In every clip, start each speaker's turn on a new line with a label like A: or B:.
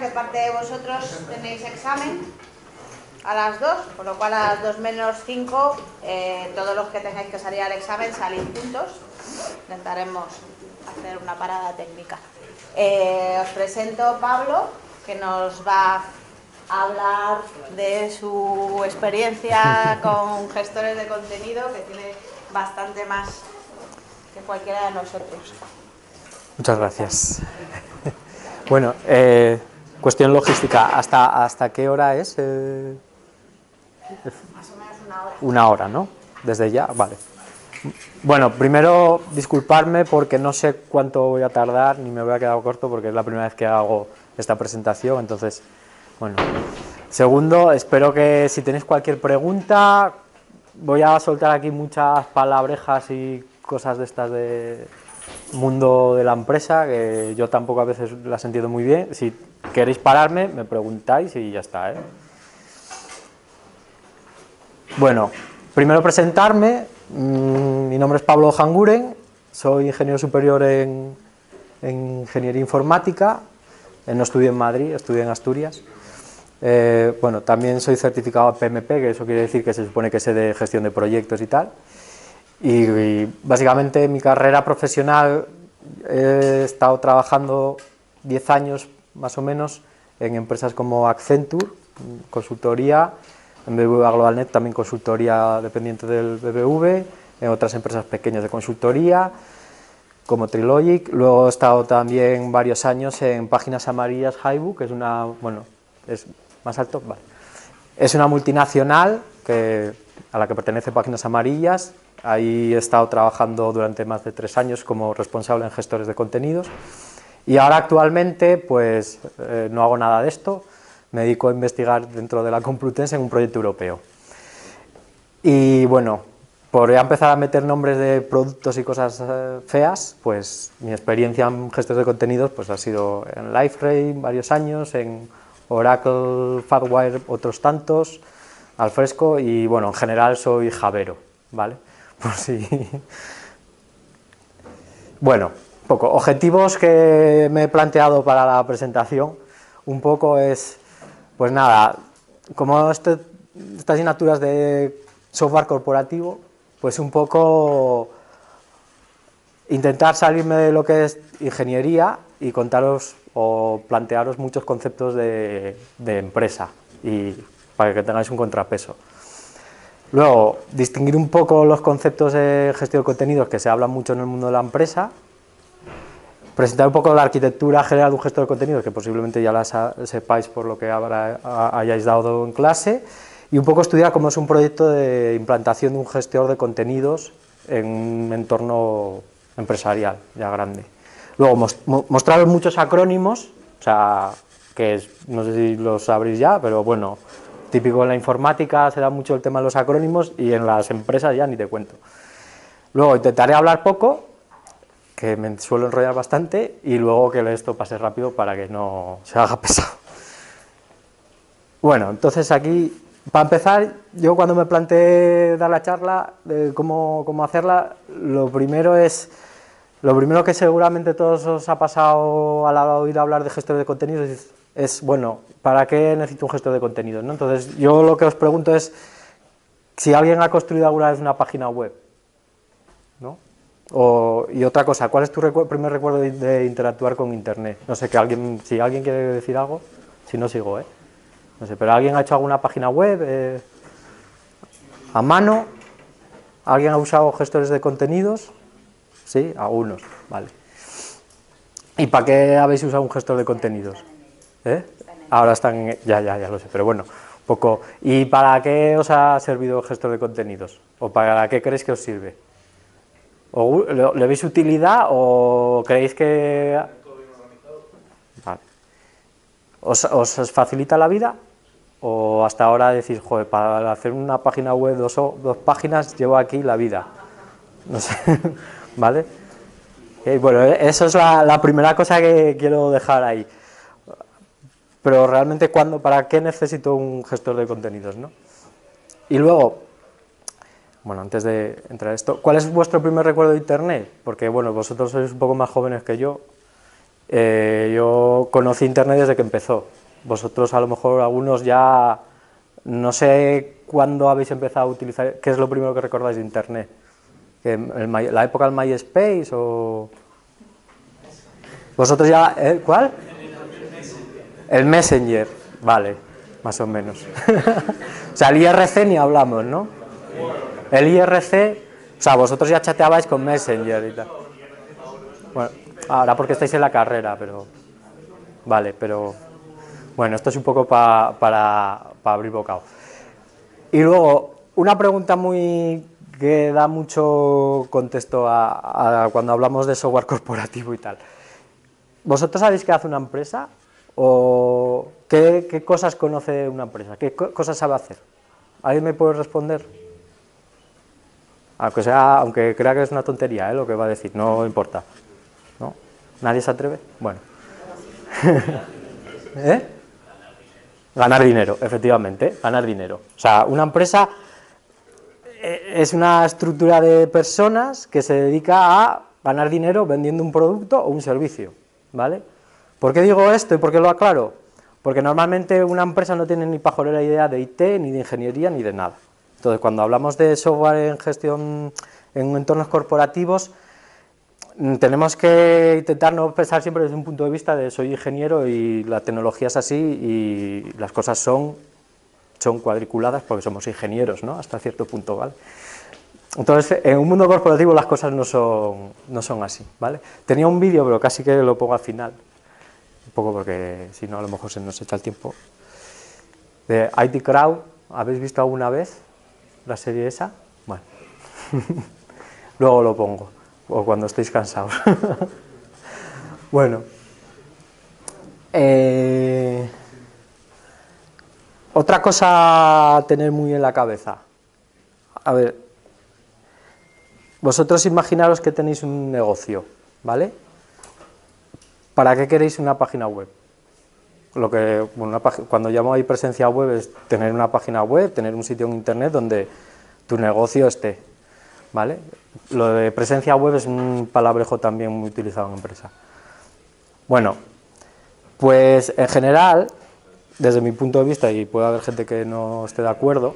A: que parte de vosotros tenéis examen a las 2, por lo cual a las 2 menos 5, eh, todos los que tengáis que salir al examen salid juntos. Intentaremos hacer una parada técnica. Eh, os presento Pablo, que nos va a hablar de su experiencia con gestores de contenido, que tiene bastante más que cualquiera de nosotros.
B: Muchas gracias. Bueno, eh, cuestión logística, ¿hasta, ¿hasta qué hora es?
A: Más o menos una hora.
B: una hora, ¿no? Desde ya, vale. Bueno, primero disculparme porque no sé cuánto voy a tardar, ni me voy a quedar corto porque es la primera vez que hago esta presentación, entonces, bueno. Segundo, espero que si tenéis cualquier pregunta, voy a soltar aquí muchas palabrejas y cosas de estas de mundo de la empresa, que yo tampoco a veces las entiendo muy bien. Si queréis pararme, me preguntáis y ya está, ¿eh? Bueno, primero presentarme. Mm, Mi nombre es Pablo Janguren, soy ingeniero superior en, en ingeniería informática. Eh, No estudié en Madrid, estudié en Asturias. Eh, bueno, también soy certificado PMP, que eso quiere decir que se supone que sé de gestión de proyectos y tal. Y, básicamente mi carrera profesional he estado trabajando 10 años más o menos en empresas como Accenture, consultoría, en BBVA GlobalNet también consultoría dependiente del BBV, en otras empresas pequeñas de consultoría, como Trilogic. Luego he estado también varios años en Páginas Amarillas Highbook, que es una, bueno, es más alto. Es una multinacional que, a la que pertenece Páginas Amarillas. Ahí he estado trabajando durante más de tres años como responsable en gestores de contenidos. Y ahora actualmente pues eh, no hago nada de esto, me dedico a investigar dentro de la Complutense en un proyecto europeo. Y bueno, por empezar a meter nombres de productos y cosas eh, feas, pues mi experiencia en gestores de contenidos pues ha sido en LifeRay varios años, en Oracle, Fatwire otros tantos, al fresco y bueno, en general soy javero, ¿vale? Por si... Bueno, poco. Objetivos que me he planteado para la presentación, un poco es, pues nada, como este, estas asignaturas de software corporativo, pues un poco intentar salirme de lo que es ingeniería y contaros o plantearos muchos conceptos de, de empresa y para que tengáis un contrapeso. Luego, distinguir un poco los conceptos de gestión de contenidos que se hablan mucho en el mundo de la empresa. Presentar un poco la arquitectura general de un gestor de contenidos, que posiblemente ya la sepáis por lo que habrá- hayáis dado en clase. Y un poco estudiar cómo es un proyecto de implantación de un gestor de contenidos en un entorno empresarial ya grande. Luego, mos- mo- mostraros muchos acrónimos, o sea, que no sé si los sabréis ya, pero bueno, típico en la informática se da mucho el tema de los acrónimos y en las empresas ya ni te cuento. Luego intentaré hablar poco, que me suelo enrollar bastante, y luego que esto pase rápido para que no se haga pesado. Bueno, entonces aquí, para empezar, yo cuando me planteé dar la charla de cómo, cómo hacerla, lo primero es, lo primero que seguramente todos os ha pasado al oír hablar de gestores de contenidos es, es, bueno, ¿para qué necesito un gestor de contenidos? no? Entonces, yo lo que os pregunto es si alguien ha construido alguna vez una página web, ¿no? Y otra cosa, ¿cuál es tu primer recuerdo de, de interactuar con Internet? No sé, que alguien, si alguien quiere decir algo, si no sigo, ¿eh? No sé, pero ¿alguien ha hecho alguna página web eh, a mano? ¿Alguien ha usado gestores de contenidos? Sí, algunos, vale. ¿Y para qué habéis usado un gestor de contenidos? ¿Eh? Ahora están, ya, ya, ya lo sé, pero bueno, poco. ¿Y para qué os ha servido el gestor de contenidos? ¿O para qué creéis que os sirve? ¿O le, veis utilidad o creéis que... Vale. ¿Os, os facilita la vida? ¿O hasta ahora decís, joder, para hacer una página web, dos, dos páginas, llevo aquí la vida? No sé, ¿vale? Ok, bueno, eh, eso es la, la primera cosa que quiero dejar ahí. Pero realmente, ¿cuándo, ¿para qué necesito un gestor de contenidos? ¿no? Y luego, bueno, antes de entrar a esto, ¿cuál es vuestro primer recuerdo de Internet? Porque, bueno, vosotros sois un poco más jóvenes que yo. Eh, yo conocí Internet desde que empezó. Vosotros a lo mejor algunos ya, no sé cuándo habéis empezado a utilizar, ¿qué es lo primero que recordáis de Internet? ¿La época del MySpace o...? ¿Vosotros ya, eh, cuál? El Messenger, vale, más o menos. o sea, el IRC ni hablamos, ¿no? El IRC, o sea, vosotros ya chateabais con Messenger y tal. Bueno, ahora porque estáis en la carrera, pero... Vale, pero... Bueno, esto es un poco para, para abrir bocado. Y luego, una pregunta muy que da mucho contexto a, cuando hablamos de software corporativo y tal. ¿Vosotros sabéis qué hace una empresa? ¿O qué, cosas conoce una empresa? ¿Qué cosas sabe hacer? ¿Alguien me puede responder? Aunque, sea, aunque crea que es una tontería ¿eh? lo que va a decir, no importa. ¿No? ¿Nadie se atreve? Bueno. ¿Eh? Ganar dinero, efectivamente, ganar dinero. O sea, una empresa eh, es una estructura de personas que se dedica a ganar dinero vendiendo un producto o un servicio, ¿vale? ¿Por qué digo esto y por qué lo aclaro? Porque normalmente una empresa no tiene ni pajolera idea de IT, ni de ingeniería, ni de nada. Entonces, cuando hablamos de software en gestión en entornos corporativos, mm, tenemos que intentar no pensar siempre desde un punto de vista de soy ingeniero y la tecnología es así y las cosas son, son cuadriculadas porque somos ingenieros, ¿no? Hasta cierto punto, ¿vale? Entonces, en un mundo corporativo las cosas no son, no son así, ¿vale? Tenía un vídeo, pero casi que lo pongo al final, un poco porque si no a lo mejor se nos echa el tiempo, de IT Crowd, ¿habéis visto alguna vez? la serie esa, bueno, luego lo pongo, o cuando estéis cansados. bueno, eh, otra cosa a tener muy en la cabeza. A ver, vosotros imaginaros que tenéis un negocio, ¿vale? ¿Para qué queréis una página web? lo que cuando llamo ahí presencia web es tener una página web, tener un sitio en internet donde tu negocio esté, ¿vale? Lo de presencia web es un palabrejo también muy utilizado en empresa. Bueno, pues en general, desde mi punto de vista, y puede haber gente que no esté de acuerdo,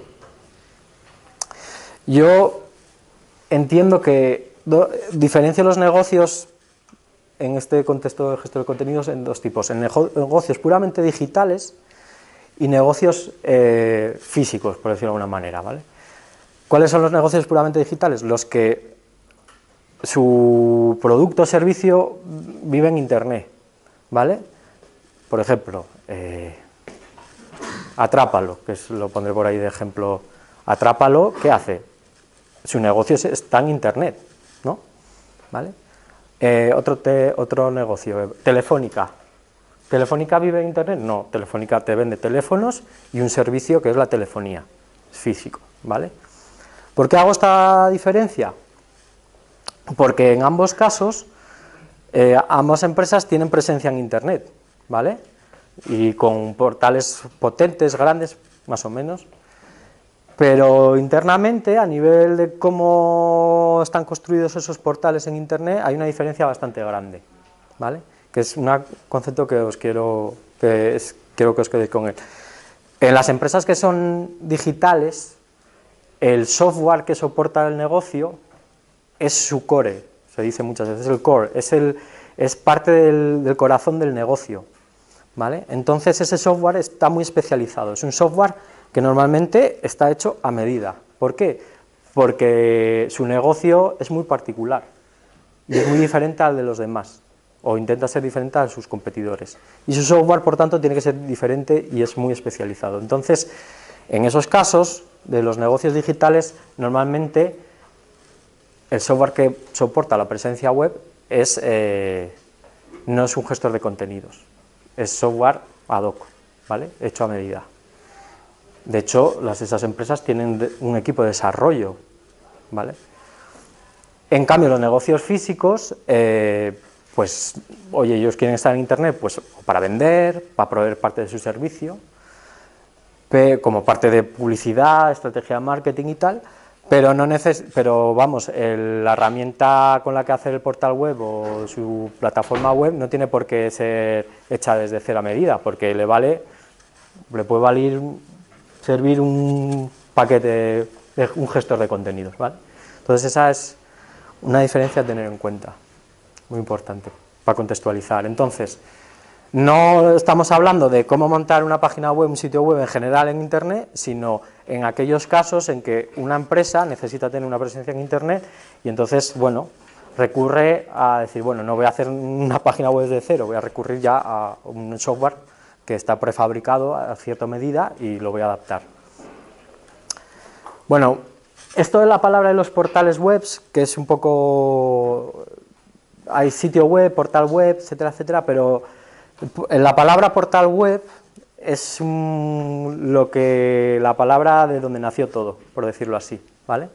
B: yo entiendo que diferencio los negocios en este contexto de gestión de contenidos en dos tipos, en negocios puramente digitales y negocios eh, físicos, por decirlo de alguna manera. ¿vale? ¿Cuáles son los negocios puramente digitales? Los que su producto o servicio vive en Internet. ¿vale? Por ejemplo, eh, Atrápalo, que lo pondré por ahí de ejemplo. Atrápalo, ¿qué hace? Su negocio está en Internet, ¿no? ¿Vale? Eh, otro, otro negocio, eh, Telefónica. ¿Telefónica vive en Internet? No, Telefónica te vende teléfonos y un servicio que es la telefonía, físico, ¿vale? ¿Por qué hago esta diferencia? Porque en ambos casos, eh, ambas empresas tienen presencia en Internet, ¿vale? Y con portales potentes, grandes, más o menos, pero internamente, a nivel de cómo están construidos esos portales en Internet, hay una diferencia bastante grande, ¿vale? Que es un concepto que os quiero que quiero que os quedéis con él. En las empresas que son digitales, el software que soporta el negocio es su core, se dice muchas veces el core, es, el, es parte del, del corazón del negocio, ¿vale? Entonces ese software está muy especializado, es un software que normalmente está hecho a medida. ¿Por qué? Porque su negocio es muy particular y es muy diferente al de los demás, o intenta ser diferente a sus competidores. Y su software, por tanto, tiene que ser diferente y es muy especializado. Entonces, en esos casos de los negocios digitales, normalmente el software que soporta la presencia web es, eh, no es un gestor de contenidos, es software ad hoc, ¿vale? hecho a medida. De hecho, las, esas empresas tienen un equipo de desarrollo, ¿vale? En cambio, los negocios físicos, eh, pues, oye, ellos quieren estar en Internet pues, para vender, para proveer parte de su servicio, como parte de publicidad, estrategia de marketing y tal, pero, no neces pero vamos, la herramienta con la que hacer el portal web o su plataforma web no tiene por qué ser hecha desde cero a medida, porque le vale, le puede valer servir un paquete, un gestor de contenidos, ¿vale? Entonces esa es una diferencia a tener en cuenta, muy importante, para contextualizar. Entonces, no estamos hablando de cómo montar una página web, un sitio web en general en Internet, sino en aquellos casos en que una empresa necesita tener una presencia en Internet y entonces, bueno, recurre a decir, bueno, no voy a hacer una página web de cero, voy a recurrir ya a un software que está prefabricado a cierta medida y lo voy a adaptar. Bueno, esto de la palabra de los portales webs, que es un poco... hay sitio web, portal web, etcétera, etcétera, pero la palabra portal web es lo que la palabra de donde nació todo, por decirlo así, ¿vale?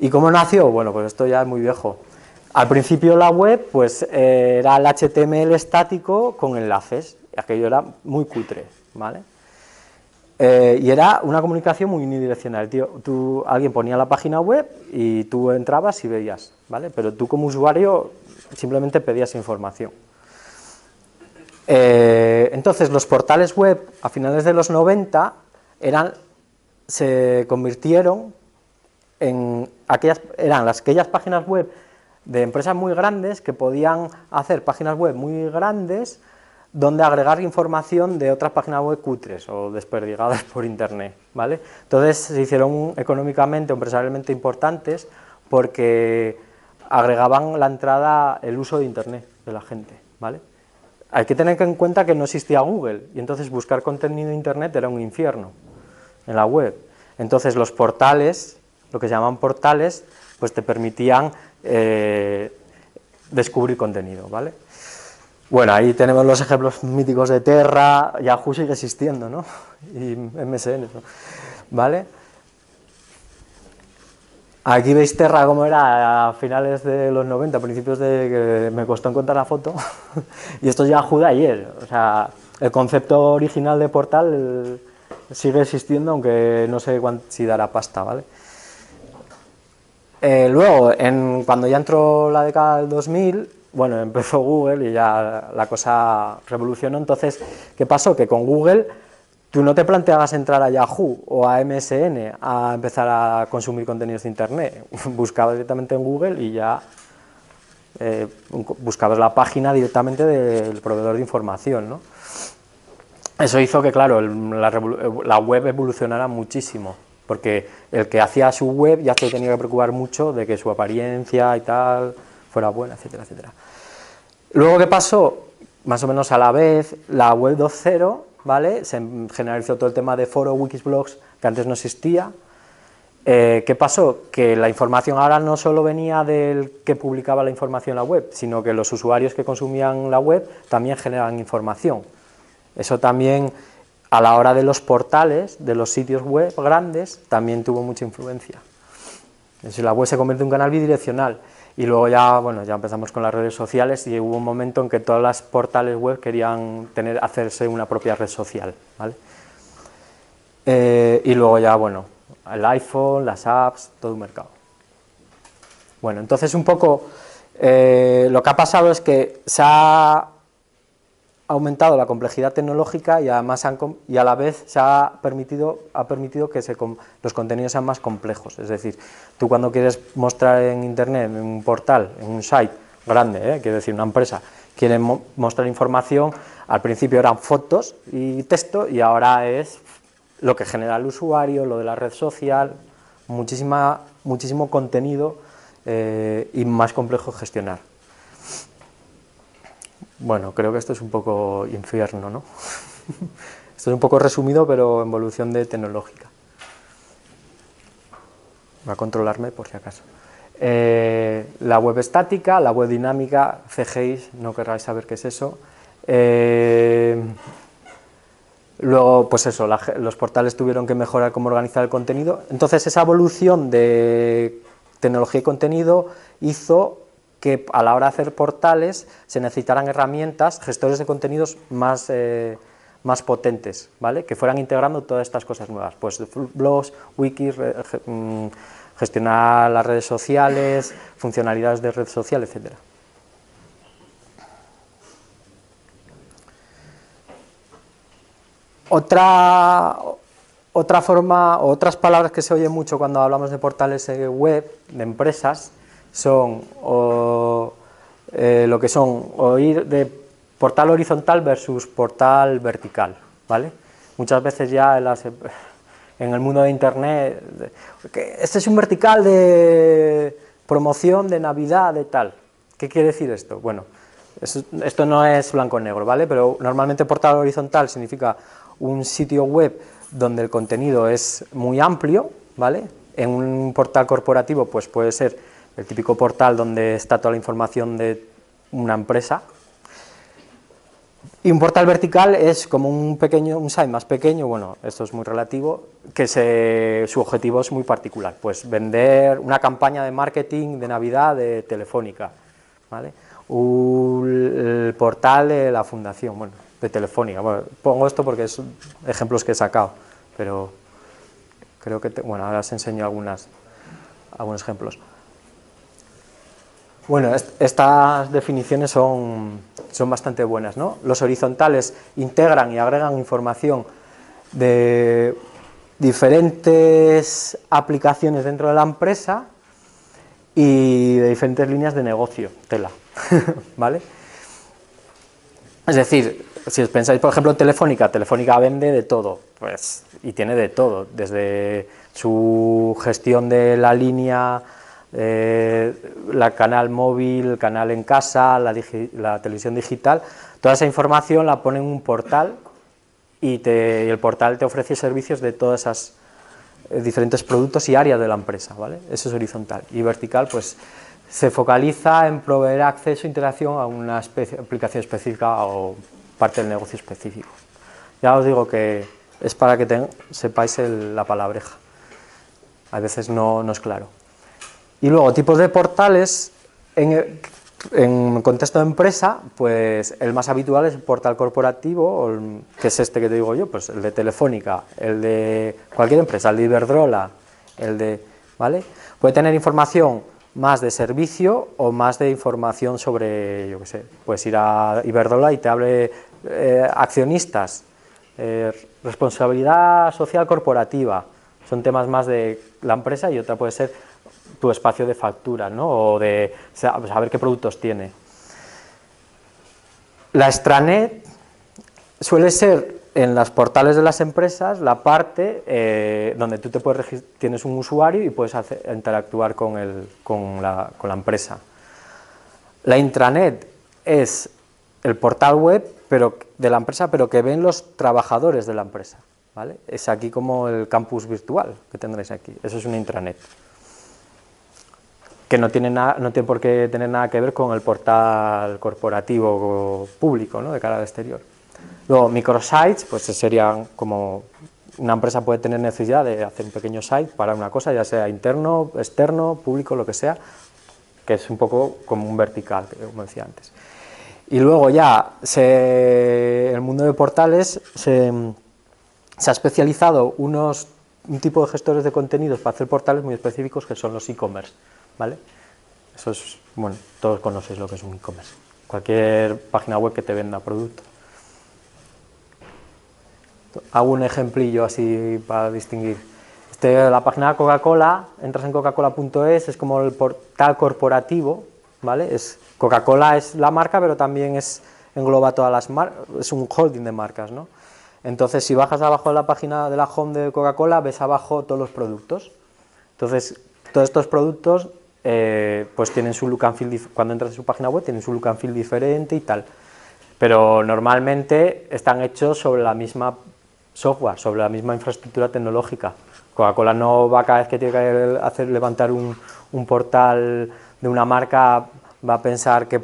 B: ¿Y cómo nació? Bueno, pues esto ya es muy viejo. Al principio la web pues era el HTML estático con enlaces, aquello era muy cutre, ¿vale? Eh, y era una comunicación muy unidireccional. Tú, alguien ponía la página web y tú entrabas y veías, ¿vale? Pero tú como usuario simplemente pedías información. Eh, entonces, los portales web a finales de los 90 eran, se convirtieron en aquellas, eran las, aquellas páginas web de empresas muy grandes que podían hacer páginas web muy grandes donde agregar información de otras páginas web cutres o desperdigadas por internet, ¿vale? Entonces se hicieron económicamente o empresarialmente importantes porque agregaban la entrada, el uso de internet de la gente, ¿vale? Hay que tener en cuenta que no existía Google y entonces buscar contenido en Internet era un infierno en la web. Entonces los portales, lo que se llaman portales, pues te permitían eh, descubrir contenido, ¿vale? Bueno, ahí tenemos los ejemplos míticos de Terra, Yahoo sigue existiendo, ¿no? Y MSN, ¿vale? Aquí veis Terra como era a finales de los 90, principios de que me costó encontrar la foto, y esto es Yahoo de ayer, o sea, el concepto original de portal sigue existiendo, aunque no sé si dará pasta, ¿vale? Eh, luego, cuando ya entró la década del 2000, bueno, empezó Google y ya la cosa revolucionó, entonces, ¿qué pasó? Que con Google tú no te planteabas entrar a Yahoo o a MSN a empezar a consumir contenidos de Internet, buscabas directamente en Google y ya eh, buscabas la página directamente del proveedor de información. ¿no? Eso hizo que, claro, la, web evolucionara muchísimo, porque el que hacía su web ya se tenía que preocupar mucho de que su apariencia y tal fuera buena, etcétera, etcétera. Luego, ¿qué pasó? Más o menos a la vez, la web 2.0 ¿vale? Se generalizó todo el tema de foro, wikis, blogs, que antes no existía. Eh, ¿Qué pasó? Que la información ahora no solo venía del que publicaba la información en la web, sino que los usuarios que consumían la web también generaban información. Eso también, a la hora de los portales, de los sitios web grandes, también tuvo mucha influencia. Si la web se convierte en un canal bidireccional. Y luego ya, bueno, ya empezamos con las redes sociales y hubo un momento en que todas las portales web querían tener, hacerse una propia red social, ¿vale? Eh, y luego ya, bueno, el iPhone, las apps, todo un mercado. Bueno, entonces un poco eh, lo que ha pasado es que se ha aumentado la complejidad tecnológica y además y a la vez se ha permitido, ha permitido que se, los contenidos sean más complejos. Es decir, tú cuando quieres mostrar en internet, en un portal, en un site grande, ¿eh? quiero decir, una empresa, quiere mostrar información, al principio eran fotos y texto y ahora es lo que genera el usuario, lo de la red social, muchísima, muchísimo contenido eh, y más complejo gestionar. Bueno, creo que esto es un poco infierno, ¿no? esto es un poco resumido, pero evolución de tecnológica. Va a controlarme por si acaso. Eh, la web estática, la web dinámica, CGI, no querráis saber qué es eso. Eh, luego, pues eso, los portales tuvieron que mejorar cómo organizar el contenido. Entonces, esa evolución de tecnología y contenido hizo que a la hora de hacer portales se necesitarán herramientas, gestores de contenidos más, eh, más potentes, ¿vale? Que fueran integrando todas estas cosas nuevas, pues blogs, wikis, mm, gestionar las redes sociales, funcionalidades de red social, etcétera. Otra, otra forma, otras palabras que se oyen mucho cuando hablamos de portales web, de empresas, son eh, lo que son oír de portal horizontal versus portal vertical, ¿vale? Muchas veces ya en, en el mundo de internet, este es un vertical de promoción de Navidad, de tal. ¿Qué quiere decir esto? Bueno, esto no es blanco-negro, ¿vale? Pero normalmente portal horizontal significa un sitio web donde el contenido es muy amplio, ¿vale? En un portal corporativo pues puede ser el típico portal donde está toda la información de una empresa. Y un portal vertical es como un pequeño, un site más pequeño, bueno, esto es muy relativo, que su objetivo es muy particular, pues vender una campaña de marketing de Navidad de Telefónica, ¿vale? el portal de la fundación, bueno, de Telefónica. Bueno, pongo esto porque son ejemplos que he sacado, pero creo que, bueno, ahora os enseño algunas, algunos ejemplos. Bueno, estas definiciones son, son bastante buenas, ¿no? Los horizontales integran y agregan información de diferentes aplicaciones dentro de la empresa y de diferentes líneas de negocio, tela, ¿vale? Es decir, si os pensáis, por ejemplo, Telefónica, Telefónica vende de todo, pues, y tiene de todo, desde su gestión de la línea, eh, la canal móvil, el canal en casa, la, televisión digital, toda esa información la pone en un portal y, el portal te ofrece servicios de todas esas eh, diferentes productos y áreas de la empresa, ¿vale? Eso es horizontal. Y vertical, pues, se focaliza en proveer acceso e interacción a una aplicación específica o parte del negocio específico. Ya os digo que es para que sepáis la palabreja. A veces no, no, es claro. Y luego, tipos de portales, en, contexto de empresa, pues el más habitual es el portal corporativo, que es este que te digo yo, pues el de Telefónica, el de cualquier empresa, el de Iberdrola, el de... ¿vale? Puede tener información más de servicio o más de información sobre, yo qué sé, puedes ir a Iberdrola y te hable eh, accionistas, eh, responsabilidad social corporativa, son temas más de la empresa y otra puede ser tu espacio de factura, ¿no? o de saber qué productos tiene. La extranet suele ser en los portales de las empresas la parte eh, donde tú te puedes tienes un usuario y puedes interactuar con, el, con, la, con la empresa. La intranet es el portal web pero, de la empresa, pero que ven los trabajadores de la empresa. ¿vale? Es aquí como el campus virtual que tendréis aquí. Eso es una intranet. Que no tiene, nada, no tiene por qué tener nada que ver con el portal corporativo público ¿no? de cara al exterior. Luego, microsites, pues serían como una empresa puede tener necesidad de hacer un pequeño site para una cosa, ya sea interno, externo, público, lo que sea, que es un poco como un vertical, como decía antes. Y luego ya el mundo de portales se, ha especializado unos, un tipo de gestores de contenidos para hacer portales muy específicos que son los e-commerce, ¿vale? Eso es, bueno, todos conocéis lo que es un e-commerce. Cualquier página web que te venda producto. Hago un ejemplillo así para distinguir. Este, la página de Coca-Cola, entras en coca-cola.es, es como el portal corporativo, ¿vale? Es Coca-Cola es la marca, pero también es, engloba todas las marcas, es un holding de marcas, ¿no? Entonces, si bajas abajo de la página de la home de Coca-Cola, ves abajo todos los productos. Entonces, todos estos productos, eh, pues tienen su look and feel, cuando entras en su página web, tienen su look and feel diferente y tal. Pero normalmente están hechos sobre la misma software, sobre la misma infraestructura tecnológica. Coca-Cola no va cada vez que tiene que hacer levantar un, portal de una marca va a pensar qué,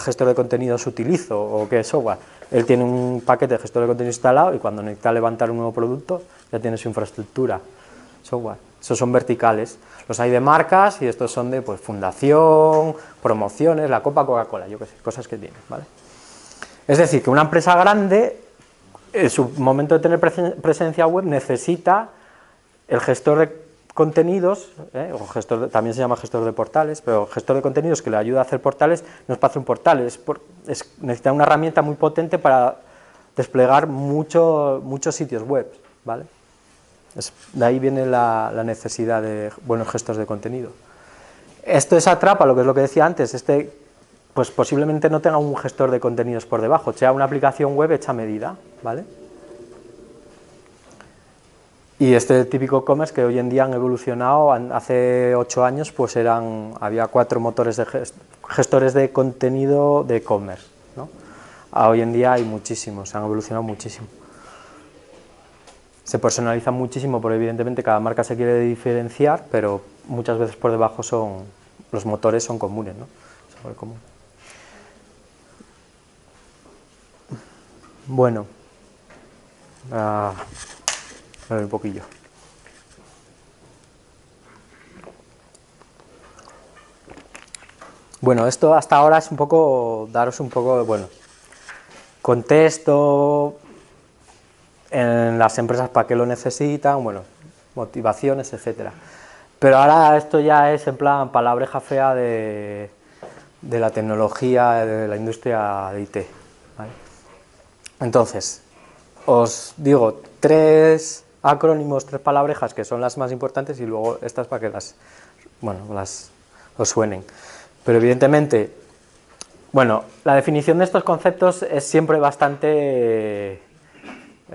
B: gestor de contenidos utilizo o qué software. Él tiene un paquete de gestor de contenidos instalado y cuando necesita levantar un nuevo producto ya tiene su infraestructura, software. Esos son verticales. Los hay de marcas y estos son de pues, fundación, promociones, la Copa Coca-Cola, yo qué sé, cosas que tienen. ¿vale? Es decir, que una empresa grande en su momento de tener presencia web necesita el gestor de contenidos, ¿eh? o gestor también se llama gestor de portales, pero gestor de contenidos que le ayuda a hacer portales, no es para hacer un portal, es, necesita una herramienta muy potente para desplegar mucho, muchos sitios web, ¿vale? De ahí viene la, necesidad de buenos gestores de contenido. Esto es atrapa, lo que es lo que decía antes, este pues posiblemente no tenga un gestor de contenidos por debajo, sea una aplicación web hecha a medida, ¿vale? Y este típico e-commerce que hoy en día han evolucionado, hace ocho años pues eran, había cuatro motores de gestores de contenido de e-commerce, ¿no? hoy en día hay muchísimos, han evolucionado muchísimo. Se personalizan muchísimo porque evidentemente cada marca se quiere diferenciar, pero muchas veces por debajo son, los motores son comunes, ¿no? común. Bueno, a ver un poquillo. Bueno, esto hasta ahora es un poco, daros un poco, bueno, contexto en las empresas para qué lo necesitan, bueno, motivaciones, etcétera. Pero ahora esto ya es en plan palabreja fea de, de la tecnología, de la industria de IT. Entonces, os digo tres acrónimos, tres palabrejas que son las más importantes y luego estas para que las, bueno, las os suenen. Pero evidentemente, bueno, la definición de estos conceptos es siempre bastante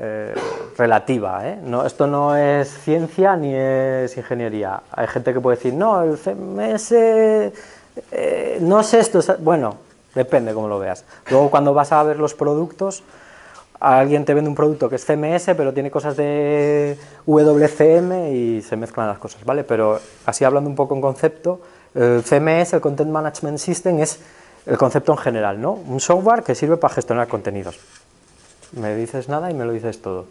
B: eh, relativa. ¿eh? No, esto no es ciencia ni es ingeniería. Hay gente que puede decir, no, el CMS eh, no es esto. Bueno, depende cómo lo veas. Luego cuando vas a ver los productos, alguien te vende un producto que es CMS, pero tiene cosas de WCM y se mezclan las cosas, ¿vale? Pero así hablando un poco en concepto, el CMS, el Content Management System, es el concepto en general, ¿no? Un software que sirve para gestionar contenidos. Me dices nada y me lo dices todo.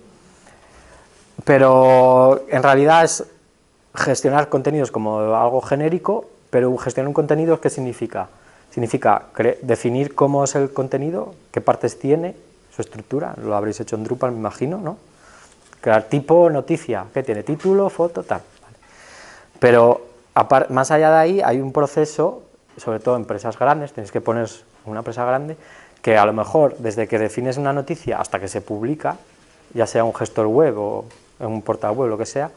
B: Pero en realidad es gestionar contenidos como algo genérico, pero gestionar un contenido, ¿qué significa? Significa definir cómo es el contenido, qué partes tiene, estructura, lo habréis hecho en Drupal, me imagino, ¿no? Crear tipo, noticia, que tiene título, foto, tal. Pero más allá de ahí hay un proceso, sobre todo en empresas grandes, tenéis que poner una empresa grande, que a lo mejor desde que defines una noticia hasta que se publica, ya sea un gestor web o en un portal web, lo que sea,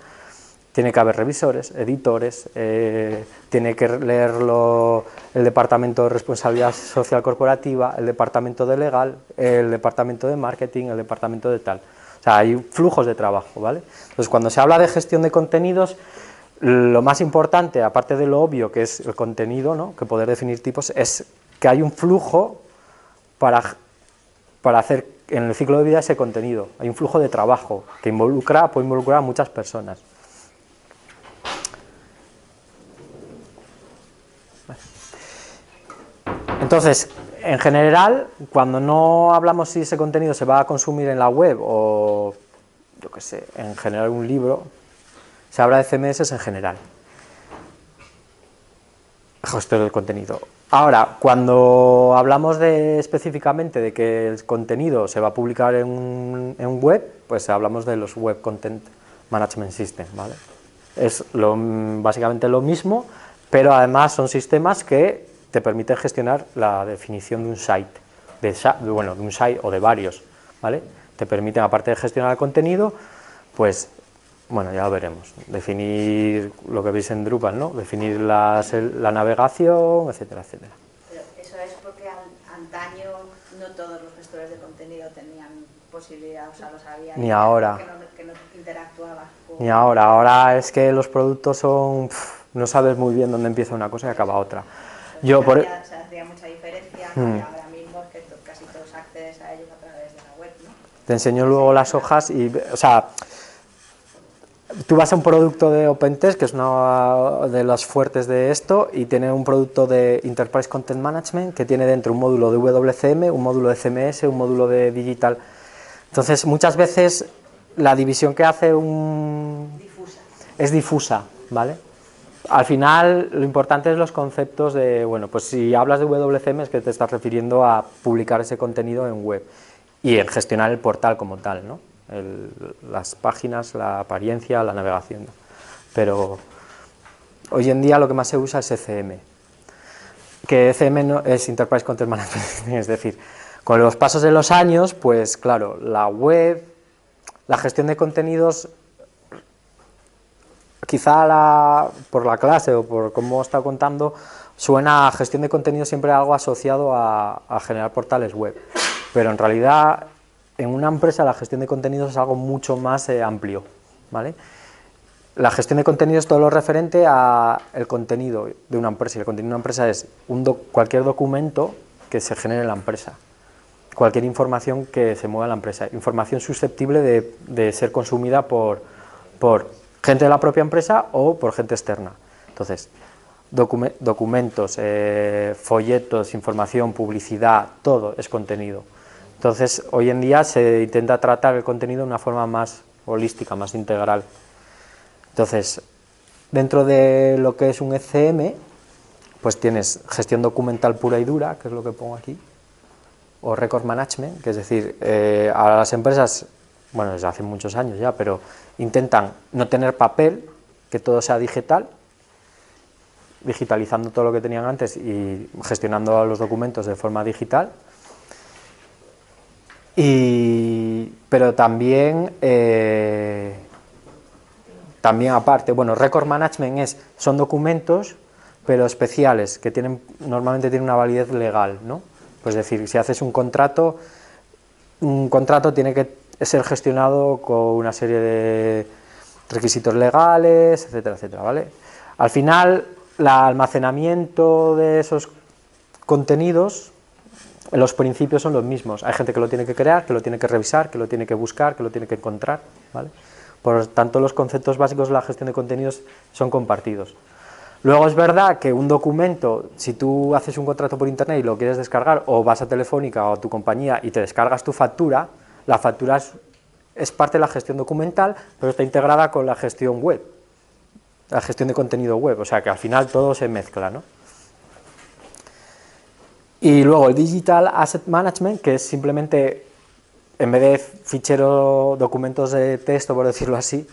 B: tiene que haber revisores, editores, eh, tiene que leerlo el departamento de responsabilidad social corporativa, el departamento de legal, el departamento de marketing, el departamento de tal. O sea, hay flujos de trabajo, ¿vale? Entonces, cuando se habla de gestión de contenidos, lo más importante, aparte de lo obvio que es el contenido, ¿no? que poder definir tipos, es que hay un flujo para, para hacer en el ciclo de vida ese contenido. Hay un flujo de trabajo que involucra, puede involucrar a muchas personas. Entonces, en general, cuando no hablamos si ese contenido se va a consumir en la web o, yo qué sé, en general un libro, se habla de CMS en general. Gestor del contenido. Ahora, cuando hablamos de específicamente de que el contenido se va a publicar en, en web, pues hablamos de los Web Content Management System, ¿vale? Es básicamente lo mismo, pero además son sistemas que te permite gestionar la definición de un site, de, bueno, de un site o de varios, ¿vale? Te permiten, aparte de gestionar el contenido, pues, bueno, ya lo veremos, definir lo que veis en Drupal, ¿no? Definir la navegación, etcétera, etcétera.
A: Pero eso es porque antaño no todos los gestores de contenido tenían posibilidad, o sea, lo sabían.
B: Ni ahora.
A: Que no, interactuaba.
B: Ni ahora, ahora es que los productos son, no sabes muy bien dónde empieza una cosa y acaba otra.
A: Yo por... Se hacía mucha diferencia hmm. ahora mismo que casi todos accedes a ellos a través de la web, ¿no?
B: Te enseño luego las hojas y, o sea, tú vas a un producto de OpenText, que es una de las fuertes de esto, y tiene un producto de Enterprise Content Management que tiene dentro un módulo de WCM, un módulo de CMS, un módulo de Digital. Entonces, muchas veces la división que hace un...
A: Difusa.
B: Es difusa, ¿vale? al final lo importante es los conceptos de, bueno, pues si hablas de WCM es que te estás refiriendo a publicar ese contenido en web. y en gestionar el portal como tal, ¿no? Las páginas, la apariencia, la navegación. Pero hoy en día lo que más se usa es ECM, que ECM no, es Enterprise Content Management, es decir, con los pasos de los años, pues claro, la web, la gestión de contenidos, quizá por la clase o por cómo está contando, suena a gestión de contenidos siempre algo asociado a, generar portales web, pero en realidad en una empresa la gestión de contenidos es algo mucho más eh, amplio, ¿vale? La gestión de contenidos es todo lo referente al contenido de una empresa. Y el contenido de una empresa es cualquier documento que se genere en la empresa, cualquier información que se mueva en la empresa, información susceptible de, ser consumida por, por, gente de la propia empresa o por gente externa. Entonces, documentos, eh, folletos, información, publicidad, todo es contenido. Entonces, hoy en día se intenta tratar el contenido de una forma más holística, más integral. Entonces, dentro de lo que es un ECM, pues tienes gestión documental pura y dura, que es lo que pongo aquí, o record management, que es decir, eh, a las empresas, bueno, desde hace muchos años ya, pero intentan no tener papel, que todo sea digital, digitalizando todo lo que tenían antes y gestionando los documentos de forma digital. Y, pero también eh, también aparte, bueno, record management es, son documentos, pero especiales, que tienen, normalmente tienen una validez legal, ¿no? Pues decir, si haces un contrato, un contrato tiene que ser gestionado con una serie de requisitos legales, etcétera, etcétera, ¿vale? Al final, el almacenamiento de esos contenidos, los principios son los mismos. Hay gente que lo tiene que crear, que lo tiene que revisar, que lo tiene que buscar, que lo tiene que encontrar, ¿vale? Por tanto, los conceptos básicos de la gestión de contenidos son compartidos. Luego es verdad que un documento, si tú haces un contrato por internet y lo quieres descargar, o vas a Telefónica o a tu compañía y te descargas tu factura, la factura es, parte de la gestión documental, pero está integrada con la gestión web, la gestión de contenido web, o sea que al final todo se mezcla. ¿no? Y luego el Digital Asset Management, que es simplemente en vez de fichero, documentos de texto, por decirlo así,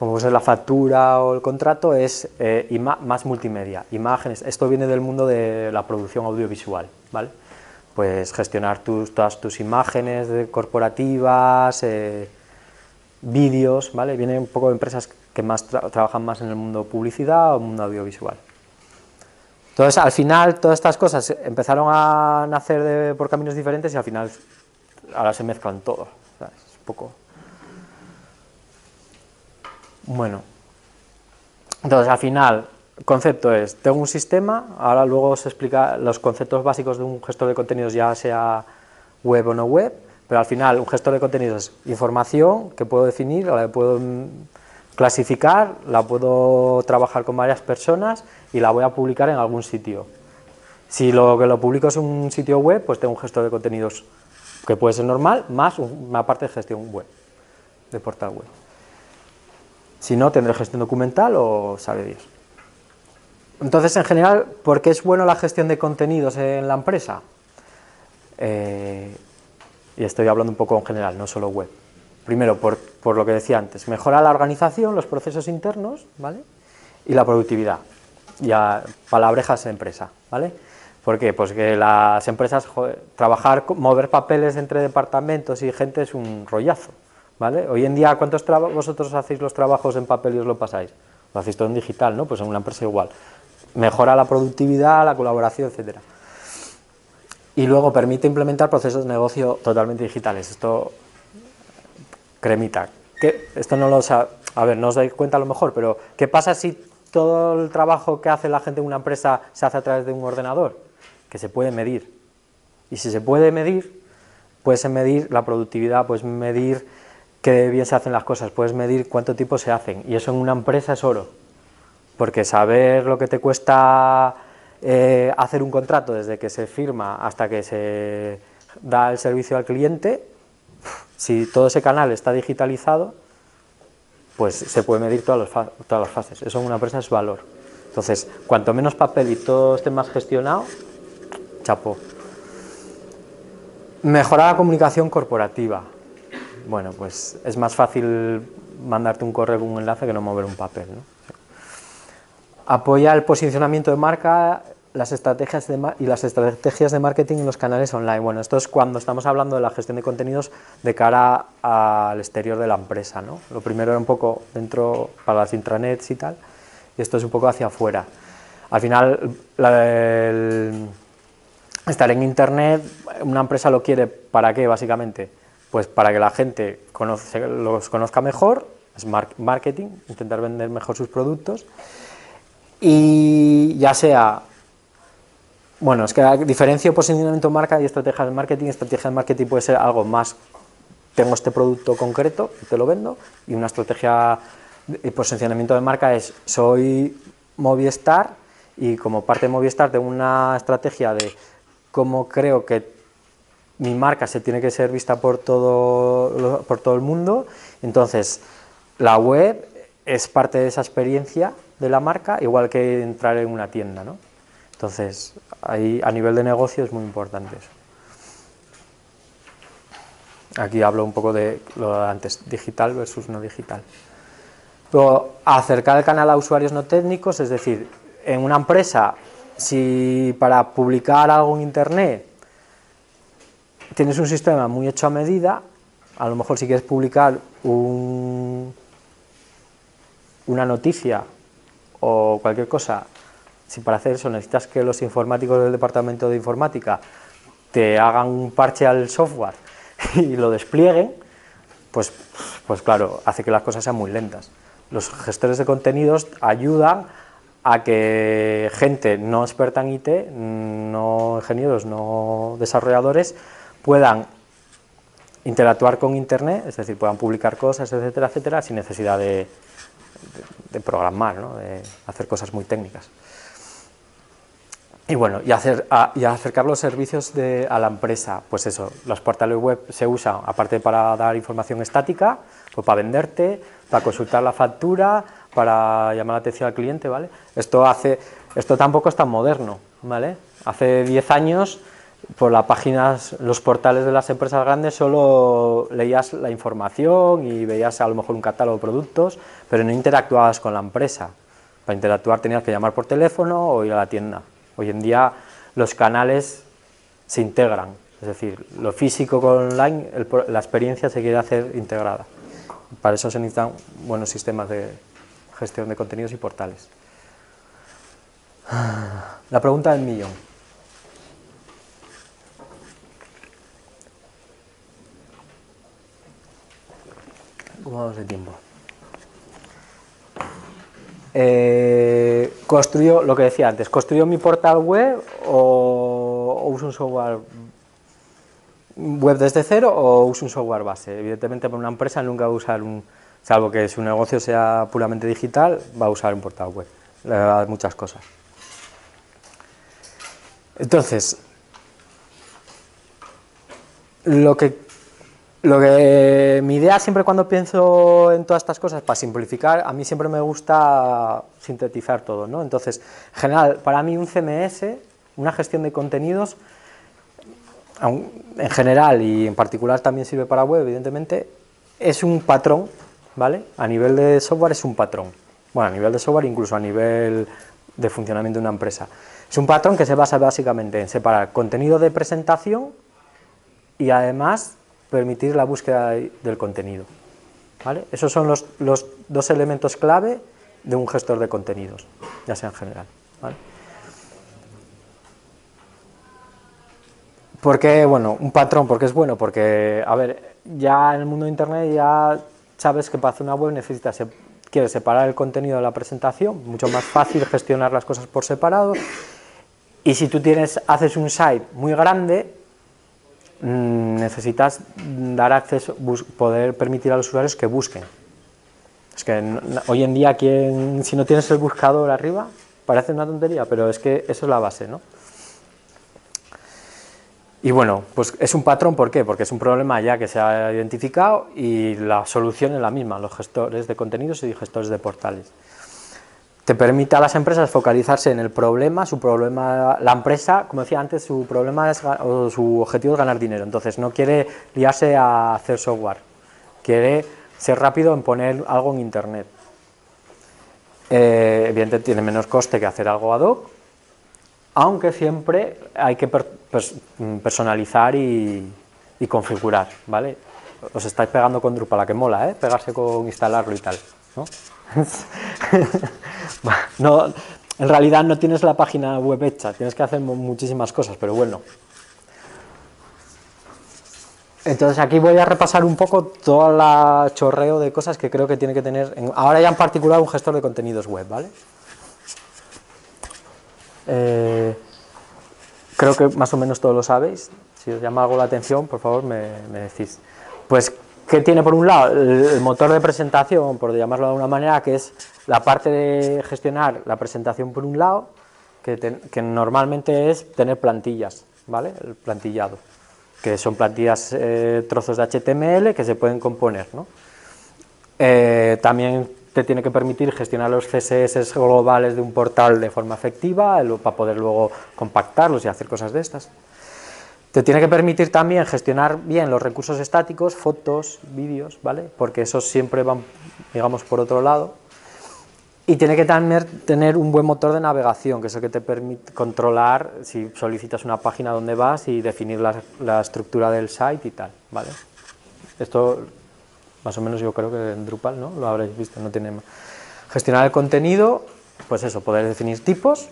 B: como es la factura o el contrato, es eh, más multimedia, imágenes. Esto viene del mundo de la producción audiovisual, ¿vale? Pues gestionar tus, todas tus imágenes corporativas, eh, vídeos, ¿vale? Viene un poco de empresas que más trabajan más en el mundo publicidad o mundo audiovisual. Entonces, al final, todas estas cosas empezaron a nacer por caminos diferentes y al final ahora se mezclan todos. Es poco. Bueno, entonces al final, el concepto es, tengo un sistema, ahora luego se explica los conceptos básicos de un gestor de contenidos, ya sea web o no web, pero al final un gestor de contenidos es información que puedo definir, la puedo clasificar, la puedo trabajar con varias personas y la voy a publicar en algún sitio. Si lo que lo publico es un sitio web, pues tengo un gestor de contenidos que puede ser normal, más una parte de gestión web, de portal web. Si no, tendré gestión documental o sabe Dios. Entonces, en general, ¿por qué es bueno la gestión de contenidos en la empresa? Eh, y estoy hablando un poco en general, no solo web. Primero, por, por, lo que decía antes, mejora la organización, los procesos internos, ¿vale? Y la productividad. Ya palabrejas empresa, ¿vale? ¿Por qué? Pues que las empresas, trabajar, mover papeles entre departamentos y gente es un rollazo, ¿vale? Hoy en día, ¿cuántos vosotros hacéis los trabajos en papel y os lo pasáis? Lo hacéis todo en digital, ¿no? Pues en una empresa igual. Mejora la productividad, la colaboración, etcétera. Y luego permite implementar procesos de negocio totalmente digitales. Esto, cremita. ¿Qué? Esto no lo... A ver, no os dais cuenta a lo mejor, pero ¿qué pasa si todo el trabajo que hace la gente en una empresa se hace a través de un ordenador? que se puede medir. Y si se puede medir, puedes medir la productividad, puedes medir qué bien se hacen las cosas, puedes medir cuánto tiempo se hacen. Y eso en una empresa es oro. Porque saber lo que te cuesta eh, hacer un contrato desde que se firma hasta que se da el servicio al cliente, si todo ese canal está digitalizado, pues se puede medir todas las, todas las fases. Eso en una empresa es valor. Entonces, cuanto menos papel y todo esté más gestionado, chapo. Mejorar la comunicación corporativa. Bueno, pues es más fácil mandarte un correo con un enlace que no mover un papel. ¿no? Apoya el posicionamiento de marca las estrategias de y las estrategias de marketing en los canales online. Bueno, esto es cuando estamos hablando de la gestión de contenidos de cara al exterior de la empresa. ¿no? Lo primero era un poco dentro para las intranets y tal, y esto es un poco hacia afuera. Al final, estar en internet, una empresa lo quiere para qué, básicamente? Pues para que la gente los conozca mejor, es marketing, intentar vender mejor sus productos, y ya sea bueno, es que la diferencia posicionamiento marca y estrategia de marketing. Estrategia de marketing puede ser algo más, tengo este producto concreto y te lo vendo, y una estrategia de posicionamiento de marca es, soy Movistar y como parte de Movistar tengo una estrategia de cómo creo que mi marca se tiene que ser vista por todo, por todo el mundo, entonces la web es parte de esa experiencia de la marca, igual que entrar en una tienda, ¿no? Entonces, ahí a nivel de negocio es muy importante eso. Aquí hablo un poco de lo de antes, digital versus no digital. Luego, acercar el canal a usuarios no técnicos, es decir, en una empresa, si para publicar algo en internet tienes un sistema muy hecho a medida, a lo mejor si quieres publicar una noticia o cualquier cosa para hacer eso necesitas que los informáticos del departamento de informática te hagan un parche al software y lo desplieguen, pues, pues claro, hace que las cosas sean muy lentas. Los gestores de contenidos ayudan a que gente no experta en IT, no ingenieros, no desarrolladores, puedan interactuar con Internet, es decir, puedan publicar cosas, etcétera, etcétera, sin necesidad de, de, programar, ¿no? de hacer cosas muy técnicas. Y bueno, y, hacer, acercar los servicios de, a la empresa, pues eso, los portales web se usan aparte para dar información estática, pues para venderte, para consultar la factura, para llamar la atención al cliente, ¿vale? Esto, hace, esto tampoco es tan moderno, ¿vale? Hace 10 años, por las páginas, los portales de las empresas grandes solo leías la información y veías a lo mejor un catálogo de productos, pero no interactuabas con la empresa. Para interactuar tenías que llamar por teléfono o ir a la tienda. Hoy en día los canales se integran, es decir, lo físico con online, la experiencia se quiere hacer integrada. Para eso se necesitan buenos sistemas de gestión de contenidos y portales. La pregunta del millón. ¿Cómo vamos de tiempo? Eh, construyo, lo que decía antes, ¿construyo mi portal web o, uso un software web desde cero o uso un software base? Evidentemente para una empresa nunca va a usar un, salvo que su negocio sea puramente digital, va a usar un portal web, le muchas cosas. Entonces, lo que lo que mi idea siempre cuando pienso en todas estas cosas, para simplificar, a mí siempre me gusta sintetizar todo, ¿no? Entonces, en general, para mí un CMS, una gestión de contenidos, en general y en particular también sirve para web, evidentemente, es un patrón, ¿vale? A nivel de software es un patrón. Bueno, a nivel de software, incluso a nivel de funcionamiento de una empresa. Es un patrón que se basa básicamente en separar contenido de presentación y además permitir la búsqueda del contenido. ¿vale? Esos son los, dos elementos clave de un gestor de contenidos, ya sea en general. ¿vale? ¿Por qué? Bueno, un patrón, porque es bueno, porque, a ver, ya en el mundo de Internet ya sabes que para hacer una web necesitas, quieres separar el contenido de la presentación, mucho más fácil gestionar las cosas por separado, y si tú tienes, haces un site muy grande, necesitas dar acceso, poder permitir a los usuarios que busquen. Es que hoy en día, quien, si no tienes el buscador arriba, parece una tontería, pero es que eso es la base, ¿no? Y bueno, pues es un patrón, ¿por qué? Porque es un problema ya que se ha identificado y la solución es la misma, los gestores de contenidos y gestores de portales. Te permite a las empresas focalizarse en el problema, su problema, la empresa, como decía antes, su problema es, o su objetivo es ganar dinero, entonces no quiere liarse a hacer software, quiere ser rápido en poner algo en internet. Eh, evidentemente tiene menos coste que hacer algo ad hoc, aunque siempre hay que personalizar y, y, configurar, ¿vale? Os estáis pegando con Drupal, a que mola, ¿eh? Pegarse con instalarlo y tal, ¿no? no, en realidad no tienes la página web hecha, tienes que hacer muchísimas cosas, pero bueno. Entonces aquí voy a repasar un poco todo el chorreo de cosas que creo que tiene que tener, ahora ya en particular un gestor de contenidos web, ¿vale? Eh, creo que más o menos todos lo sabéis, si os llama algo la atención, por favor me, me decís. Pues ¿Qué tiene por un lado? El motor de presentación, por llamarlo de alguna manera, que es la parte de gestionar la presentación por un lado, que, normalmente es tener plantillas, ¿vale? El plantillado, que son plantillas, eh, trozos de HTML que se pueden componer, ¿no? Eh, también te tiene que permitir gestionar los CSS globales de un portal de forma efectiva, para poder luego compactarlos y hacer cosas de estas. Te tiene que permitir también gestionar bien los recursos estáticos, fotos, vídeos, ¿vale? Porque esos siempre van, digamos, por otro lado. Y tiene que tener, un buen motor de navegación, que es el que te permite controlar si solicitas una página donde vas y definir la, estructura del site y tal, ¿vale? Esto, más o menos, yo creo que en Drupal, ¿no? Lo habréis visto, no tiene... Gestionar el contenido, pues eso, poder definir tipos,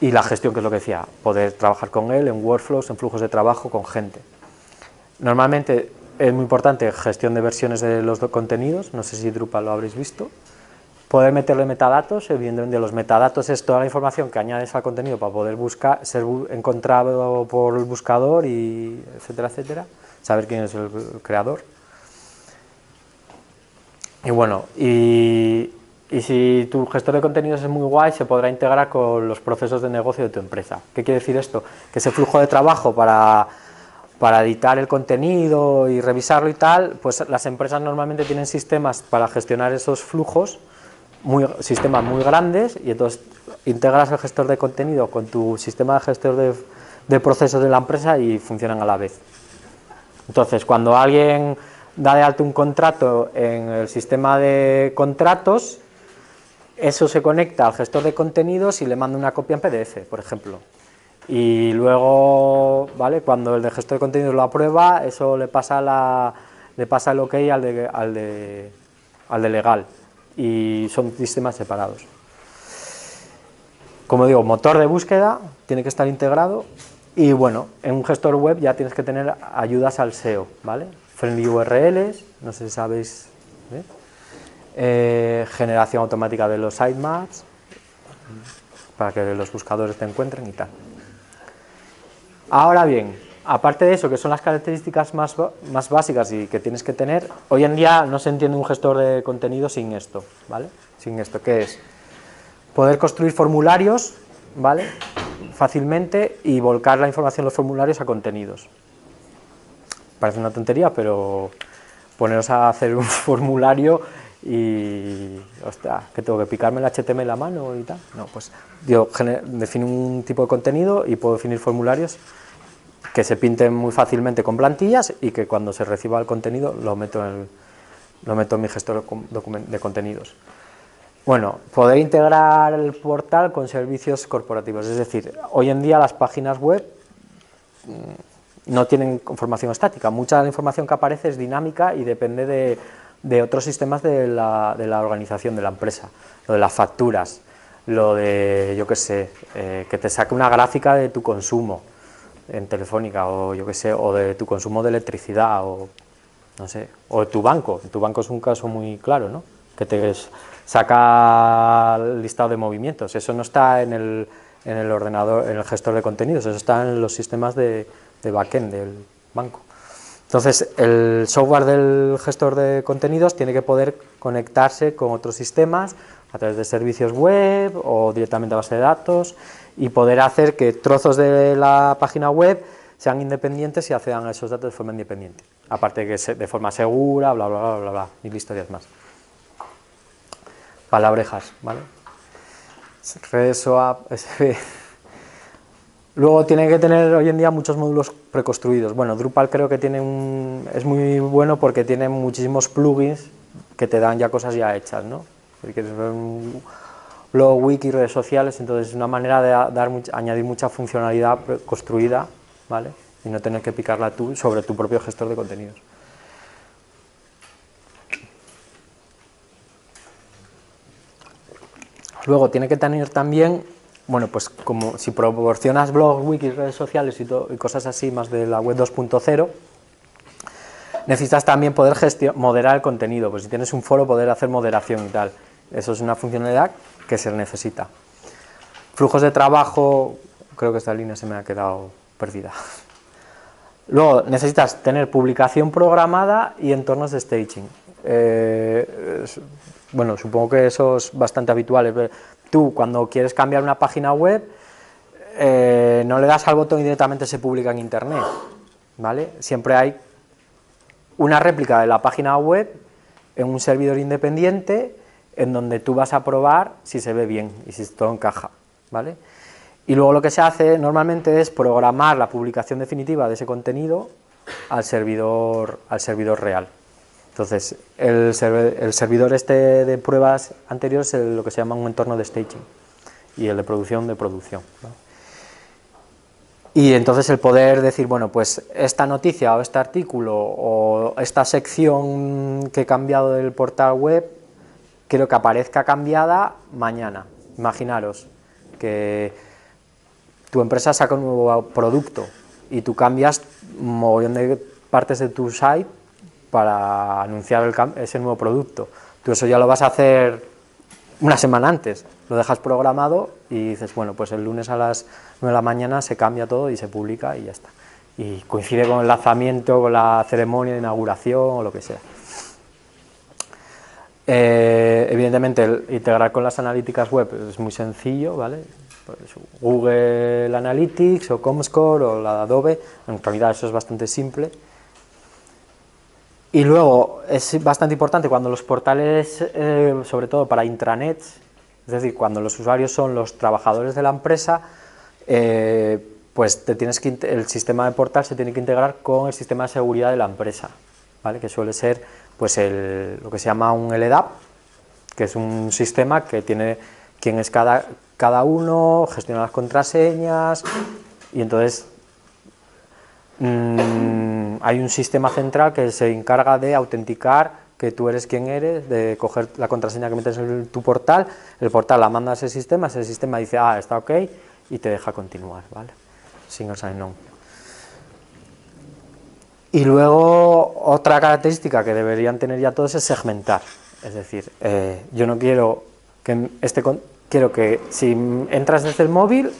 B: y la gestión, que es lo que decía, poder trabajar con él en workflows, en flujos de trabajo con gente. Normalmente es muy importante gestión de versiones de los contenidos, no sé si Drupal lo habréis visto, poder meterle metadatos, evidentemente los metadatos es toda la información que añades al contenido para poder buscar, ser encontrado por el buscador y etcétera, etcétera, saber quién es el creador. Y bueno, y y si tu gestor de contenidos es muy guay, se podrá integrar con los procesos de negocio de tu empresa. ¿Qué quiere decir esto? Que ese flujo de trabajo para, para editar el contenido y revisarlo y tal, pues las empresas normalmente tienen sistemas para gestionar esos flujos, muy, sistemas muy grandes, y entonces integras el gestor de contenido con tu sistema de gestor de, de procesos de la empresa y funcionan a la vez. Entonces, cuando alguien da de alto un contrato en el sistema de contratos, eso se conecta al gestor de contenidos y le manda una copia en PDF, por ejemplo. Y luego, ¿vale? cuando el de gestor de contenidos lo aprueba, eso le pasa, la, le pasa el OK al de, al, de, al de legal. Y son sistemas separados. Como digo, motor de búsqueda tiene que estar integrado y bueno, en un gestor web ya tienes que tener ayudas al SEO, ¿vale? Friendly URLs, no sé si sabéis. Eh, generación automática de los sitemaps para que los buscadores te encuentren y tal. Ahora bien, aparte de eso, que son las características más, más básicas y que tienes que tener, hoy en día no se entiende un gestor de contenido sin esto, ¿vale? Sin esto, ¿qué es? Poder construir formularios, ¿vale? Fácilmente y volcar la información de los formularios a contenidos. Parece una tontería, pero poneros a hacer un formulario y, ostras, que tengo que picarme el HTML la mano y tal. No, pues yo defino un tipo de contenido y puedo definir formularios que se pinten muy fácilmente con plantillas y que cuando se reciba el contenido lo meto en, lo meto en mi gestor de contenidos. Bueno, poder integrar el portal con servicios corporativos, es decir, hoy en día las páginas web mm, no tienen información estática, mucha de la información que aparece es dinámica y depende de de otros sistemas de la, de la organización de la empresa, lo de las facturas, lo de, yo qué sé, eh, que te saque una gráfica de tu consumo en Telefónica o yo qué sé, o de tu consumo de electricidad o no sé, o de tu banco, tu banco es un caso muy claro, ¿no? Que te saca el listado de movimientos, eso no está en el, en el ordenador, en el gestor de contenidos, eso está en los sistemas de, de backend del banco. Entonces, el software del gestor de contenidos tiene que poder conectarse con otros sistemas a través de servicios web o directamente a base de datos y poder hacer que trozos de la página web sean independientes y accedan a esos datos de forma independiente. Aparte de que de forma segura, bla, bla, bla, bla, bla, mil historias más. Palabrejas, ¿vale? Redes SOAP. Luego tiene que tener hoy en día muchos módulos preconstruidos. Bueno, Drupal creo que tiene un, es muy bueno porque tiene muchísimos plugins que te dan ya cosas ya hechas, ¿no? Si quieres un blog, wiki, redes sociales, entonces es una manera de dar, añadir mucha funcionalidad construida, ¿vale? Y no tener que picarla tú sobre tu propio gestor de contenidos. Luego tiene que tener también, bueno, pues como si proporcionas blogs, wikis, redes sociales y, y cosas así más de la web 2.0, necesitas también poder moderar el contenido, pues si tienes un foro poder hacer moderación y tal. Eso es una funcionalidad que se necesita. Flujos de trabajo, creo que esta línea se me ha quedado perdida. Luego necesitas tener publicación programada y entornos de staging. Eh, bueno, supongo que eso es bastante habitual. Tú cuando quieres cambiar una página web, eh, no le das al botón y directamente se publica en internet. ¿vale? Siempre hay una réplica de la página web en un servidor independiente en donde tú vas a probar si se ve bien y si todo encaja. ¿vale? Y luego lo que se hace normalmente es programar la publicación definitiva de ese contenido al servidor, al servidor real. Entonces, el, servidor este de pruebas anteriores es lo que se llama un entorno de staging y el de producción de producción. Y entonces el poder decir, bueno, pues esta noticia o este artículo o esta sección que he cambiado del portal web, quiero que aparezca cambiada mañana. Imaginaros que tu empresa saca un nuevo producto y tú cambias un montón de partes de tu site para anunciar ese nuevo producto. Tú eso ya lo vas a hacer una semana antes, lo dejas programado y dices, bueno, pues el lunes a las 9 de la mañana se cambia todo y se publica y ya está. Y coincide con el lanzamiento, con la ceremonia de inauguración o lo que sea. Eh, evidentemente, integrar con las analíticas web es muy sencillo, ¿vale? Pues Google Analytics o Comscore o la Adobe, en realidad eso es bastante simple. Y luego es bastante importante cuando los portales, eh, sobre todo para intranets, es decir, cuando los usuarios son los trabajadores de la empresa, eh, pues te tienes que, el sistema de portal se tiene que integrar con el sistema de seguridad de la empresa, ¿vale? que suele ser pues lo que se llama un LDAP, que es un sistema que tiene quién es cada, cada uno, gestiona las contraseñas y entonces mmm, hay un sistema central que se encarga de autenticar que tú eres quien eres, de coger la contraseña que metes en tu portal, el portal la manda a ese sistema, ese sistema dice, ah, está ok, y te deja continuar, ¿vale? Single sign-on. Y luego, otra característica que deberían tener ya todos es segmentar. Es decir, eh, yo no quiero que este, quiero que si entras desde el móvil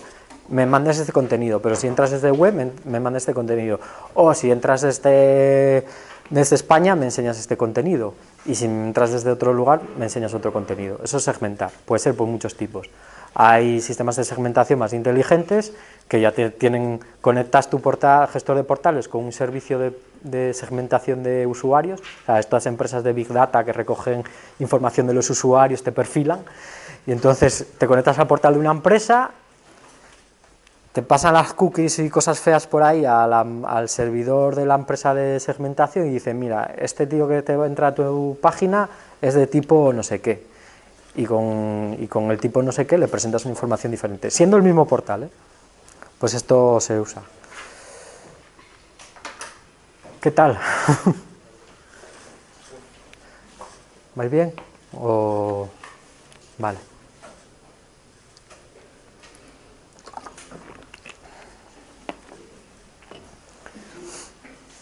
B: me mandes este contenido, pero si entras desde web me, me mandas este contenido. O si entras desde, desde España me enseñas este contenido. Y si entras desde otro lugar me enseñas otro contenido. Eso es segmentar, puede ser por muchos tipos. Hay sistemas de segmentación más inteligentes que ya tienen, conectas tu portal, gestor de portales con un servicio de, de, segmentación de usuarios, o sea, estas empresas de Big Data que recogen información de los usuarios, te perfilan, y entonces te conectas al portal de una empresa, te pasan las cookies y cosas feas por ahí al servidor de la empresa de segmentación y dicen, mira, este tío que te entra a tu página es de tipo no sé qué. Y con, y con el tipo no sé qué le presentas una información diferente, siendo el mismo portal. ¿eh? Pues esto se usa. ¿Qué tal? ¿Vais bien? ¿O... Vale.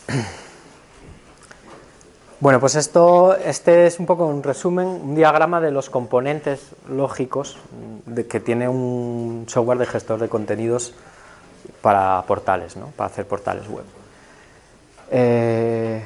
B: Bueno, pues esto, este es un poco un resumen, un diagrama de los componentes lógicos que tiene un software de gestor de contenidos para portales, ¿no? para hacer portales web. Eh,